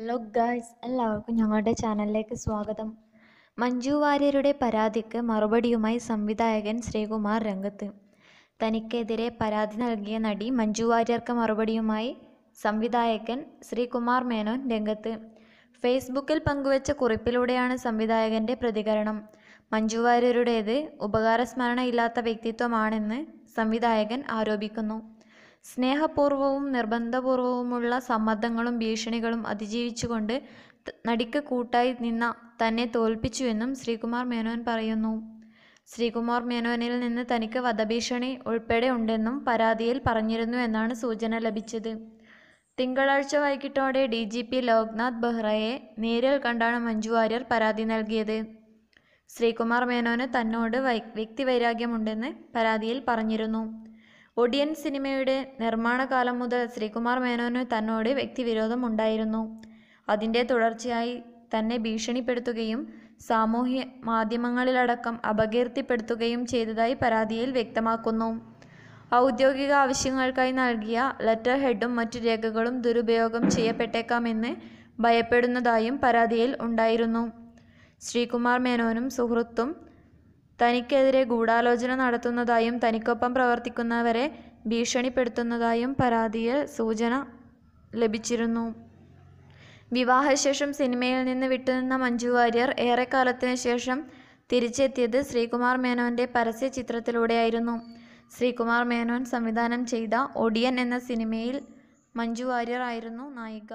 Hello guys എല്ലാവർക്കും ഞങ്ങളുടെ ചാനലിലേക്ക് സ്വാഗതം. മഞ്ജു വാര്യരുടെ പരാതിക്ക് മറുപടിയുമായി സംവിധായകൻ ശ്രീകുമാർ രംഗത്ത്. തനിക്കെതിരെ പരാതി നൽകിയ നടി മഞ്ജു വാര്യർക്ക് മറുപടിയുമായി സംവിധായകൻ ശ്രീകുമാർ മേനോൻ രംഗത്ത്. ഫേസ്ബുക്കിൽ പങ്കുവച്ച കുറിപ്പിലൂടെയാണ് സംവിധായകന്റെ പ്രതികരണം. മഞ്ജു വാര്യരുടേത് ഉപകാരസ്മരണയില്ലാത്ത വ്യക്തിത്വമാണെന്ന് സംവിധായകൻ ആരോപിക്കുന്നു. സ്നേഹപൂർവവും നിർബന്ധപൂർവവുമുള്ള സമ്മർദ്ദങ്ങളും ഭീഷണികളും അതിജീവിച്ചുകൊണ്ട് നടിക്ക് കൂട്ടായി നിന്ന തന്നെ തോൽപ്പിച്ചുവെന്നും ശ്രീകുമാർ മേനോൻ പറയുന്നു. ശ്രീകുമാർ മേനോനിൽ നിന്ന് തനിക്ക് വധഭീഷണി ഉൾപ്പെടെ ഉണ്ടെന്നും പരാതിയിൽ പറഞ്ഞിരുന്നു എന്നാണ് സൂചന ലഭിച്ചത്. തിങ്കളാഴ്ച വൈകിട്ടോടെ ഡി ജി പി ലോക്നാഥ് ബെഹ്റയെ നേരിൽ കണ്ടാണ് മഞ്ജു വാര്യർ പരാതി നൽകിയത്. ശ്രീകുമാർ മേനോന് തന്നോട് വ്യക്തിവൈരാഗ്യമുണ്ടെന്ന് പരാതിയിൽ പറഞ്ഞിരുന്നു. ഒടിയൻ സിനിമയുടെ നിർമ്മാണകാലം മുതൽ ശ്രീകുമാർ മേനോന് തന്നോട് വ്യക്തിവിരോധം ഉണ്ടായിരുന്നു അതിന്റെ തുടർച്ചയായി തന്നെ ഭീഷണിപ്പെടുത്തുകയും സാമൂഹ്യ മാധ്യമങ്ങളിലടക്കം അപകീർത്തിപ്പെടുത്തുകയും ചെയ്തതായി പരാതിയിൽ വ്യക്തമാക്കുന്നു. ഔദ്യോഗിക ആവശ്യങ്ങൾക്കായി നൽകിയ ലെറ്റർ ഹെഡും മറ്റു രേഖകളും ദുരുപയോഗം ചെയ്യപ്പെട്ടേക്കാമെന്ന് ഭയപ്പെടുന്നതായും പരാതിയിൽ ഉണ്ടായിരുന്നു. ശ്രീകുമാർ മേനോനും സുഹൃത്തും തനിക്കെതിരെ ഗൂഢാലോചന നടത്തുന്നതായും തനിക്കൊപ്പം പ്രവർത്തിക്കുന്നവരെ ഭീഷണിപ്പെടുത്തുന്നതായും പരാതിയിൽ സൂചന ലഭിച്ചിരുന്നു. വിവാഹശേഷം സിനിമയിൽ നിന്ന് വിട്ടുനിന്ന മഞ്ജു വാര്യർ ഏറെക്കാലത്തിന് ശേഷം തിരിച്ചെത്തിയത് ശ്രീകുമാർ മേനോന്റെ പരസ്യ ചിത്രത്തിലൂടെയായിരുന്നു. ശ്രീകുമാർ മേനോൻ സംവിധാനം ചെയ്ത ഒടിയൻ എന്ന സിനിമയിൽ മഞ്ജു വാര്യർ ആയിരുന്നു നായിക.